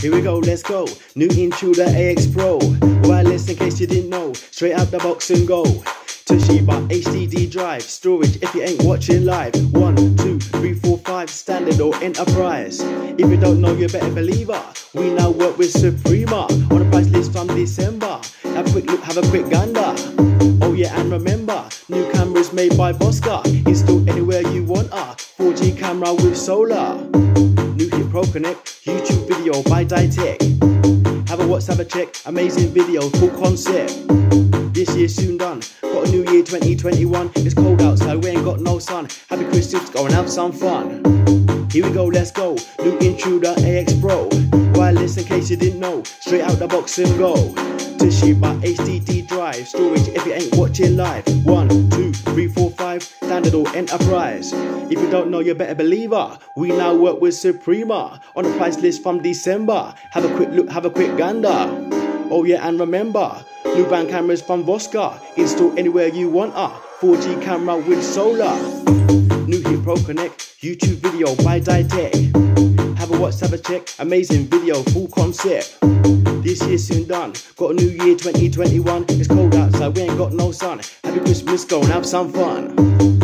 Here we go, let's go. New intruder AX Pro. Wireless in case you didn't know. Straight out the box and go. Toshiba HDD drive storage if you ain't watching live. One, two, three, four, five, standard or enterprise. If you don't know, you better believe it. We now work with Suprema on the price list from December. Have a quick look, have a quick gander. Oh yeah, and remember, new cameras made by Vosker. Install anywhere you want a 4G camera with solar. Connect, YouTube video by Ditech. Have a watch, have a check, amazing video, full concept. This year's soon done. Got a new year 2021. It's cold outside, we ain't got no sun. Happy Christmas, go and have some fun. Here we go, let's go. New intruder AX Pro. Wireless in case you didn't know. Straight out the box and go. Toshiba HDD drive storage if you ain't watching live. One, two, three, four, five, standard or enterprise. If you don't know, you're better believer. We now work with Suprema on the price list from December. Have a quick look, have a quick gander. Oh yeah, and remember, new band cameras from Vosker. Install anywhere you want a 4G camera with solar. New Hik-ProConnect, YouTube video by Ditech. Have a watch, have a check, amazing video, full concept. This year's soon done. Got a new year 2021. It's cold outside, we ain't got no sun. Happy Christmas, go and have some fun.